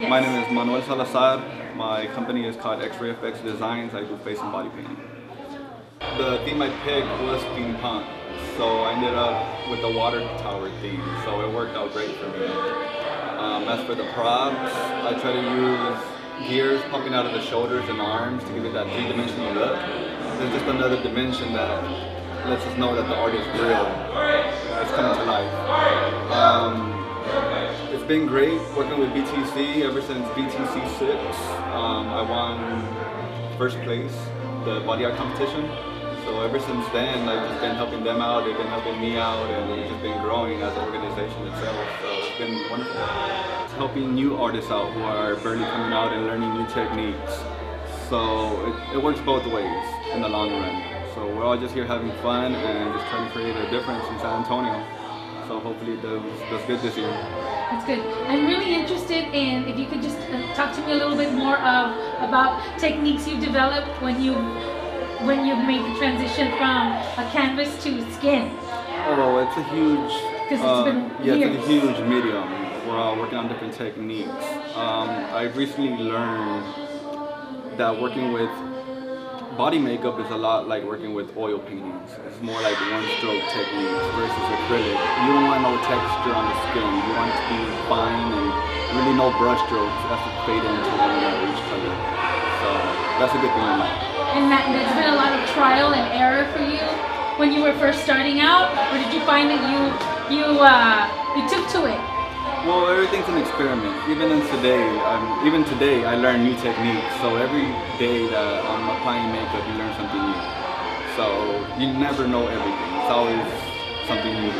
My name is Manuel Salazar. My company is called X-Ray FX Designs. I do face and body painting. The theme I picked was steampunk, so I ended up with the water tower theme, so it worked out great for me. Um, as for the props, I try to use gears pumping out of the shoulders and arms to give it that three-dimensional look. There's just another dimension that lets us know that the art is real. It's coming to life. It's been great working with BTC ever since BTC 6. Um, I won first place, the body art competition. So ever since then, I've just been helping them out, they've been helping me out, and we've just been growing as an organization itself. So it's been wonderful. Helping new artists out who are barely coming out and learning new techniques. So it, it works both ways in the long run. So we're all just here having fun and just trying to create a difference in San Antonio. So hopefully it does, does good this year. That's good. I'm really interested in if you could just uh, talk to me a little bit more of about techniques you've developed when you when you've made the transition from a canvas to skin. Oh, it's a huge. 'Cause it's uh, been yeah, years. it's a huge medium. We're all working on different techniques. Um, I recently learned that working with body makeup is a lot like working with oil paintings. It's more like one stroke techniques versus acrylic. You don't want no texture on the skin. You want it to be fine and really no brush strokes. It has to fade into one another each color. So that's a good thing to know. And that there's been a lot of trial and error for you when you were first starting out, or did you find that you you uh, you took to it? Well, everything's an experiment. Even in today, um, even today, I learn new techniques. So every day that I'm applying makeup, you learn something new. So you never know everything. It's always something new